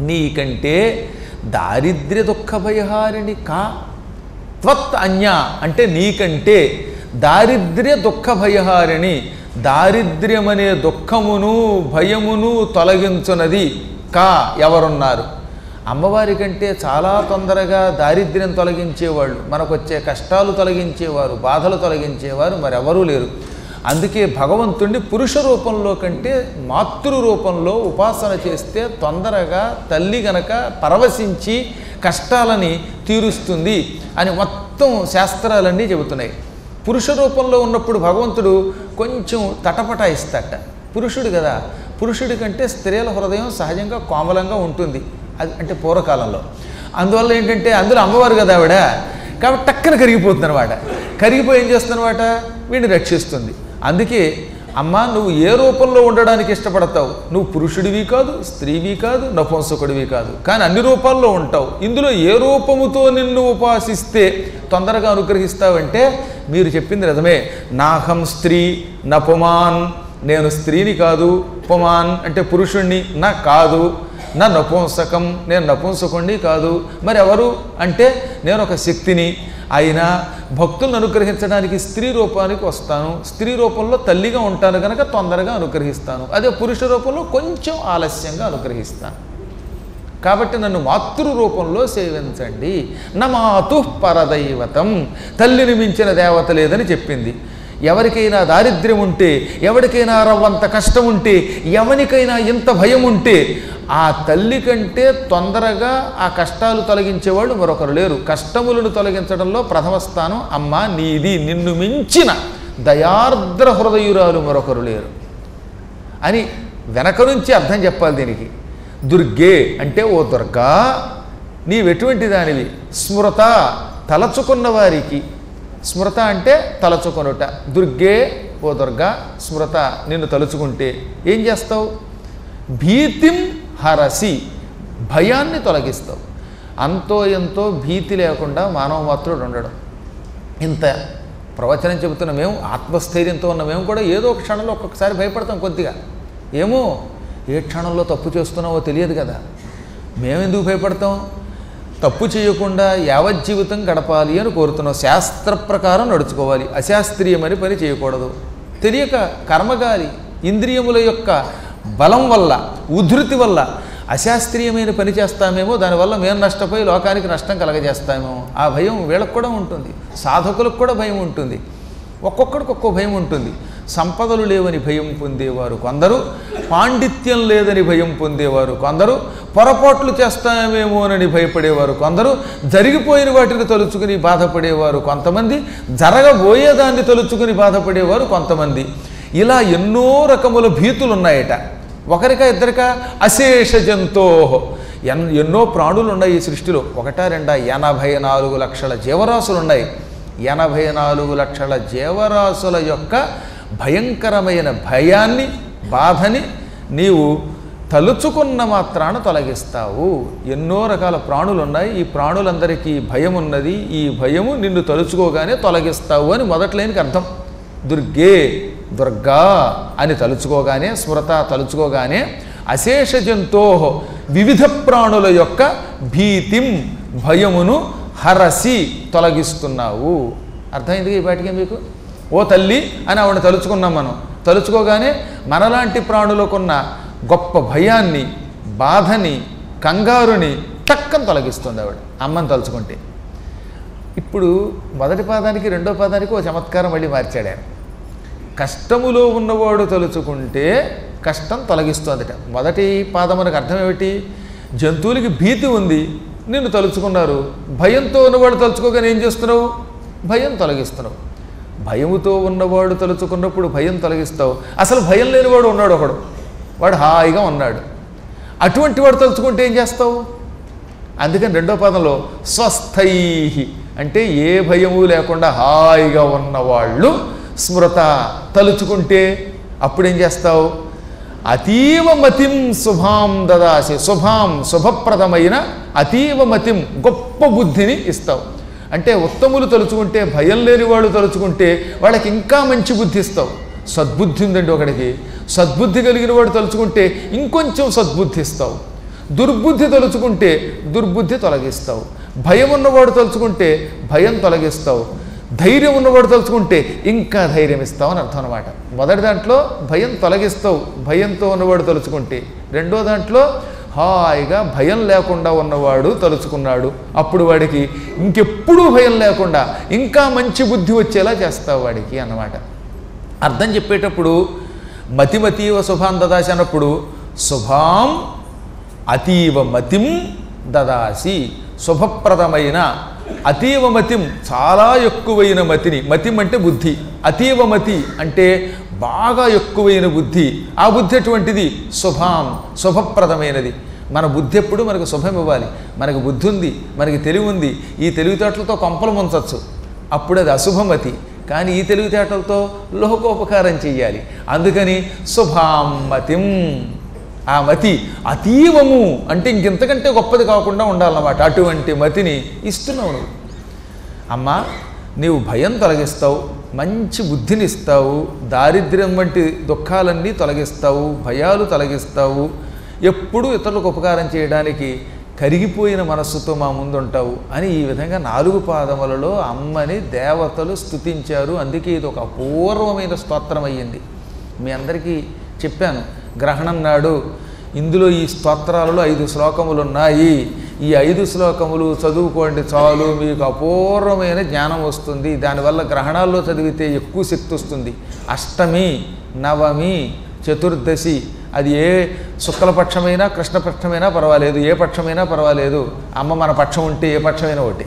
నీకంటే దారిద్ర్య దుఃఖ భయహారిణి కా త్వత్ అన్య అంటే నీకంటే దారిద్ర్య దుఃఖ భయహారిణి దారిద్ర్యమనే దుఃఖమును భయమును తొలగించునది కా? ఎవరున్నారు? అమ్మవారి కంటే చాలా తొందరగా దారిద్ర్యం తొలగించేవాళ్ళు మనకు వచ్చే కష్టాలు తొలగించేవారు బాధలు తొలగించేవారు మరెవరూ లేరు. అందుకే భగవంతుణ్ణి పురుష రూపంలో కంటే మాతృ రూపంలో ఉపాసన చేస్తే తొందరగా తల్లి గనక పరవశించి కష్టాలని తీరుస్తుంది అని మొత్తం శాస్త్రాలన్నీ చెబుతున్నాయి. పురుష రూపంలో ఉన్నప్పుడు భగవంతుడు కొంచెం తటపటాయిస్తాట పురుషుడు కదా పురుషుడి కంటే స్త్రీల హృదయం సహజంగా కోమలంగా ఉంటుంది. అది అంటే పూర్వకాలంలో. అందువల్ల ఏంటంటే అందులో అమ్మవారు కదా ఆవిడ. కాబట్టి టక్కన కరిగిపోతుంది అనమాట కరిగిపోయి ఏం చేస్తుందన్నమాట వీడిని రక్షిస్తుంది. అందుకే అమ్మ నువ్వు ఏ రూపంలో ఉండడానికి ఇష్టపడతావు? నువ్వు పురుషుడివి కాదు స్త్రీవి కాదు నపుంసకుడివి కాదు. కానీ అన్ని రూపాల్లో ఉంటావు. ఇందులో ఏ రూపముతో నిన్ను ఉపాసిస్తే తొందరగా అనుగ్రహిస్తావంటే మీరు చెప్పింది నిజమే. నాహం స్త్రీ నపుమాన్. నేను స్త్రీని కాదు పుమాన్ అంటే పురుషుణ్ణి నా కాదు. నా నపుంసకం నేను నపుంసకుండి కాదు. మరి ఎవరు అంటే నేను ఒక శక్తిని. అయినా భక్తులను అనుగ్రహించడానికి స్త్రీ రూపానికి వస్తాను. స్త్రీ రూపంలో తల్లిగా ఉంటాను కనుక తొందరగా అనుగ్రహిస్తాను. అదే పురుష రూపంలో కొంచెం ఆలస్యంగా అనుగ్రహిస్తాను. కాబట్టి నన్ను మాతృ రూపంలో సేవించండి. నా మాతు పరదైవతం. తల్లిని మించిన దేవత లేదని చెప్పింది. ఎవరికైనా దారిద్ర్యం ఉంటే ఎవరికైనా రవ్వంత కష్టం ఉంటే ఎవరికైనా ఇంత భయం ఉంటే ఆ తల్లి కంటే తొందరగా ఆ కష్టాలు తొలగించేవాళ్ళు మరొకరు లేరు. కష్టములను తొలగించడంలో ప్రథమ స్థానం అమ్మ నీది. నిన్ను మించిన దయార్ద్ర హృదయురాలు మరొకరు లేరు. అని వెనక నుంచి అర్థం చెప్పాలి దీనికి. దుర్గే అంటే ఓ దుర్గా నీవెటువంటి దానివి? స్మృత తలచుకున్న వారికి. స్మృత అంటే తలచుకొనుట. దుర్గే ఓ దుర్గా స్మృత నిన్ను తలుచుకుంటే ఏం చేస్తావు? భీతిం హరసి భయాన్ని తొలగిస్తావు. అంతో ఎంతో భీతి లేకుండా మానవ మాత్రుడు ఉండడం. ఇంత ప్రవచనం చెబుతున్న మేము ఆత్మస్థైర్యంతో ఉన్న మేము కూడా ఏదో ఒక క్షణంలో ఒక్కొక్కసారి భయపడతాం కొద్దిగా. ఏమో ఏ క్షణంలో తప్పు చేస్తున్నావో తెలియదు కదా. మేమెందుకు భయపడతాం? తప్పు చేయకుండా యావజ్జీవితం గడపాలి అని కోరుతున్నాం. శాస్త్ర ప్రకారం నడుచుకోవాలి. అశాస్త్రీయమని పని చేయకూడదు. తెలియక కర్మగాలి ఇంద్రియముల యొక్క బలం వల్ల ఉధృతి వల్ల అశాస్త్రీయమైన పని చేస్తామేమో దానివల్ల మేము నష్టపోయి లోకానికి నష్టం కలగజేస్తామేమో ఆ భయం వీళ్ళకు కూడా ఉంటుంది. సాధకులకు కూడా భయం ఉంటుంది. ఒక్కొక్కడికి ఒక్కో భయం ఉంటుంది. సంపదలు లేవని భయం పొందేవారు కొందరు పాండిత్యం లేదని భయం పొందేవారు కొందరు పొరపాట్లు చేస్తామేమోనని భయపడేవారు కొందరు జరిగిపోయిన వాటిని తలుచుకుని బాధపడేవారు కొంతమంది జరగబోయేదాన్ని తలుచుకుని బాధపడేవారు కొంతమంది. ఇలా ఎన్నో రకముల భీతులు ఉన్నాయట ఒకరికా ఇద్దరికా అశేష జంతో ఎన్ ఎన్నో ప్రాణులు ఉన్నాయి ఈ సృష్టిలో. ఒకటా రెండా ఎనభై నాలుగు లక్షల జీవరాశులు ఉన్నాయి ఎనభై నాలుగు లక్షల జీవరాశుల యొక్క భయంకరమైన భయాన్ని బాధని నీవు తలుచుకున్న మాత్రాన తొలగిస్తావు. ఎన్నో రకాల ప్రాణులు ఉన్నాయి ఈ ప్రాణులందరికీ భయం ఉన్నది ఈ భయము నిన్ను తలుచుకోగానే తొలగిస్తావు అని మొదట్లేనికి అర్థం. దుర్గే దుర్గా అని తలుచుకోగానే స్మృత తలుచుకోగానే అశేష జంతో వివిధ ప్రాణుల యొక్క భీతిం భయమును హరసి తొలగిస్తున్నావు. అర్థమైంది ఈ పాటికే మీకు? ఓ తల్లి అని ఆవిడ తలుచుకున్నాం మనం. తలుచుకోగానే మనలాంటి ప్రాణులకున్న గొప్ప భయాన్ని బాధని కంగారుని టక్కని తొలగిస్తుంది ఆవిడ అమ్మని తలుచుకుంటే. ఇప్పుడు మొదటి పాదానికి రెండో పాదానికి ఓ చమత్కారం మళ్ళీ మార్చాడు ఆయన కష్టములో ఉన్నవాడు తలుచుకుంటే కష్టం తొలగిస్తుందట. మొదటి పాదమునకు అర్థం ఏమిటి? జంతువులకి భీతి ఉంది నిన్ను తలుచుకున్నారు. భయంతో ఉన్నవాడు తలుచుకోగానే ఏం చేస్తున్నావు? భయం తొలగిస్తున్నావు. భయముతో ఉన్నవాడు తలుచుకున్నప్పుడు భయం తొలగిస్తావు. అసలు భయం లేనివాడు ఉన్నాడు ఒకడు. వాడు హాయిగా ఉన్నాడు. అటువంటి వాడు తలుచుకుంటే ఏం చేస్తావు? అందుకని రెండో పదంలో స్వస్థై అంటే ఏ భయము లేకుండా హాయిగా ఉన్నవాళ్ళు స్మృత తలుచుకుంటే అప్పుడేం చేస్తావు? అతీవ మతిం శుభాం దదాసి శుభాం శుభప్రదమైన అతీవ మతిం గొప్ప బుద్ధిని ఇస్తావు. అంటే ఉత్తములు తలుచుకుంటే భయం లేని వాళ్ళు తలుచుకుంటే వాళ్ళకి ఇంకా మంచి బుద్ధి ఇస్తావు. సద్బుద్ధి ఉందండి ఒకడికి. సద్బుద్ధి కలిగిన వాడు తలుచుకుంటే ఇంకొంచెం సద్బుద్ధి ఇస్తావు. దుర్బుద్ధి తలుచుకుంటే దుర్బుద్ధి తొలగిస్తావు. భయం ఉన్నవాడు తలుచుకుంటే భయం తొలగిస్తావు. ధైర్యం ఉన్నవాడు తలుచుకుంటే ఇంకా ధైర్యం ఇస్తావు అని అర్థం అనమాట మొదటి దాంట్లో భయం తొలగిస్తావు. భయంతో ఉన్నవాడు తలుచుకుంటే రెండో దాంట్లో హాయిగా భయం లేకుండా ఉన్నవాడు తలుచుకున్నాడు. అప్పుడు వాడికి ఇంకెప్పుడూ భయం లేకుండా ఇంకా మంచి బుద్ధి వచ్చేలా చేస్తావు వాడికి అన్నమాట. అర్థం చెప్పేటప్పుడు మతిమతీవ శుభాం దదాసి అన్నప్పుడు శుభాం అతీవ మతిం దదాసి. శుభప్రదమైన అతీవ మతిం చాలా ఎక్కువైన మతిని. మతిం అంటే బుద్ధి. అతీవ మతి అంటే బాగా ఎక్కువైన బుద్ధి. ఆ బుద్ధి ఎటువంటిది? శుభాం శుభప్రదమైనది. మన బుద్ధి ఎప్పుడు మనకు శుభం ఇవ్వాలి. మనకు బుద్ధి ఉంది మనకి తెలివి ఉంది. ఈ తెలివితేటలతో కొంపలు ముంచచ్చు. అప్పుడు అది అశుభమతి కానీ ఈ తెలివితేటలతో లోకోపకారం చెయ్యాలి. అందుకని శుభాం మతిం. ఆ మతి అతీవము అంటే ఇంకెంతకంటే గొప్పది కాకుండా ఉండాలన్నమాట. అటువంటి మతిని ఇస్తున్నావు నువ్వు. అమ్మా నీవు భయం తొలగిస్తావు మంచి బుద్ధిని ఇస్తావు దారిద్ర్యం వంటి దుఃఖాలన్నీ తొలగిస్తావు భయాలు తొలగిస్తావు ఎప్పుడూ ఇతరులకు ఉపకారం చేయడానికి కరిగిపోయిన మనస్సుతో మా ముందు ఉంటావు అని ఈ విధంగా నాలుగు పాదములలో అమ్మని దేవతలు స్థుతించారు అందుకే ఇది ఒక అపూర్వమైన స్తోత్రం అయ్యింది. మీ అందరికీ చెప్పాను గ్రహణం నాడు ఇందులో ఈ స్తోత్రాలలో ఐదు శ్లోకములు ఉన్నాయి ఈ ఐదు శ్లోకములు చదువుకోండి చాలు మీకు అపూర్వమైన జ్ఞానం వస్తుంది. దానివల్ల గ్రహణాల్లో చదివితే ఎక్కువ శక్తి వస్తుంది. అష్టమి నవమి చతుర్దశి అది ఏ శుక్లపక్షమైనా కృష్ణపక్షమైనా పర్వాలేదు ఏ పక్షమైనా పర్వాలేదు. అమ్మ మన పక్షం ఉంటే ఏ పక్షమైనా ఒకటి.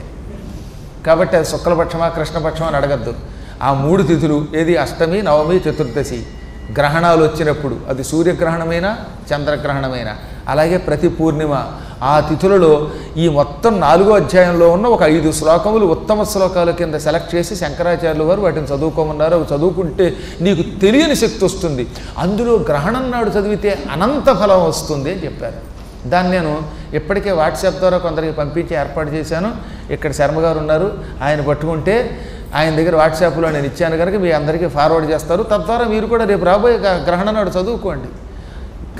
కాబట్టి అది శుక్లపక్షమా కృష్ణపక్షమా అని అడగద్దు. ఆ మూడు తిథులు ఏది? అష్టమి నవమి చతుర్దశి. గ్రహణాలు వచ్చినప్పుడు అది సూర్యగ్రహణమైనా చంద్రగ్రహణమైనా? అలాగే ప్రతి పూర్ణిమ ఆ తిథులలో ఈ మొత్తం నాలుగో అధ్యాయంలో ఉన్న ఒక ఐదు శ్లోకములు ఉత్తమ శ్లోకాల కింద సెలెక్ట్ చేసి శంకరాచార్యులు వారు వాటిని చదువుకోమన్నారు. అవి చదువుకుంటే నీకు తెలియని శక్తి వస్తుంది. అందులో గ్రహణం నాడు చదివితే అనంత ఫలం వస్తుంది అని చెప్పారు. దాన్ని నేను ఇప్పటికే వాట్సాప్ ద్వారా కొందరికి పంపించి ఏర్పాటు చేశాను. ఇక్కడ శర్మ గారు ఉన్నారు. ఆయన పట్టుకుంటే ఆయన దగ్గర వాట్సాప్లో నేను ఇచ్చాను కనుక మీ అందరికీ ఫార్వర్డ్ చేస్తారు. తద్వారా మీరు కూడా రేపు రాబోయే గ- గ్రహణం నాడు చదువుకోండి.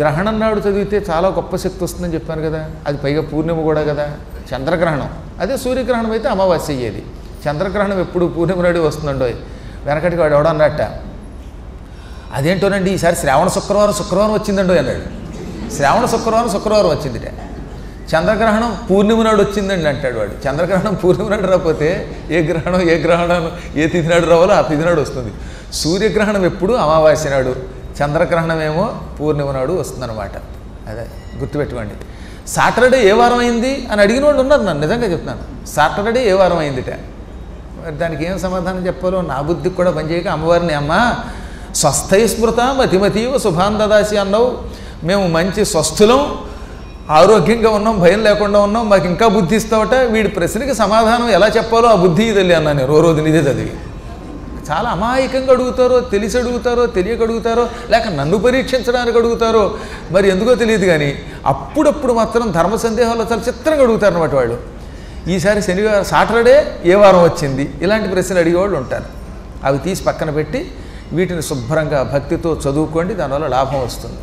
గ్రహణం నాడు చదివితే చాలా గొప్ప శక్తి వస్తుందని చెప్పాను కదా. అది పైగా పూర్ణిమ కూడా కదా. చంద్రగ్రహణం. అదే సూర్యగ్రహణం అయితే అమావాస్య అయ్యేది. చంద్రగ్రహణం ఎప్పుడు పూర్ణిమ నాడు వస్తుందండో వెనకటికి వాడు ఎవడన్నట్ట? అదేంటోనండి ఈసారి శ్రావణ శుక్రవారం శుక్రవారం వచ్చిందండో అన్నాడు. శ్రావణ శుక్రవారం శుక్రవారం వచ్చిందిట. చంద్రగ్రహణం పూర్ణిమ నాడు వచ్చిందండి అంటాడు వాడు. చంద్రగ్రహణం పూర్ణిమ నాడు రాకపోతే ఏ గ్రహణం ఏ గ్రహణం ఏ తిథి నాడు రావాలో ఆ తిథి నాడు వస్తుంది. సూర్యగ్రహణం ఎప్పుడు? అమావాస్య నాడు. చంద్రగ్రహణం ఏమో పూర్ణిమ నాడు వస్తుందన్నమాట. అదే గుర్తుపెట్టుకోండి. సాటర్డే ఏ వారం అయింది అని అడిగిన వాళ్ళు ఉన్నారు నన్ను నిజంగా చెప్తున్నాను. సాటర్డే ఏ వారం అయిందిట? మరి దానికి ఏం సమాధానం చెప్పాలో? నా బుద్ధికి కూడా పనిచేయక అమ్మవారిని అమ్మ స్వస్థై స్మృత మతిమతీవ శుభాన్ దదాసి అన్నావు. మేము మంచి స్వస్థులం. ఆరోగ్యంగా ఉన్నాం భయం లేకుండా ఉన్నాం మాకు ఇంకా బుద్ధి ఇస్తావట వీడి ప్రశ్నకి సమాధానం ఎలా చెప్పాలో ఆ బుద్ధి తల్లి అన్నాను నేను ఓ రోజు నిజే చదివి. చాలా అమాయకంగా అడుగుతారో తెలిసి అడుగుతారో తెలియక అడుగుతారో లేక నన్ను పరీక్షించడానికి అడుగుతారో మరి ఎందుకో తెలియదు కానీ అప్పుడప్పుడు మాత్రం ధర్మ సందేహాల్లో చాలా చిత్రంగా అడుగుతారు అన్నమాట వాళ్ళు. ఈసారి శనివారం సాటర్డే ఏ వారం వచ్చింది? ఇలాంటి ప్రశ్నలు అడిగేవాళ్ళు ఉంటారు. అవి తీసి పక్కన పెట్టి వీటిని శుభ్రంగా భక్తితో చదువుకోండి దానివల్ల లాభం వస్తుంది.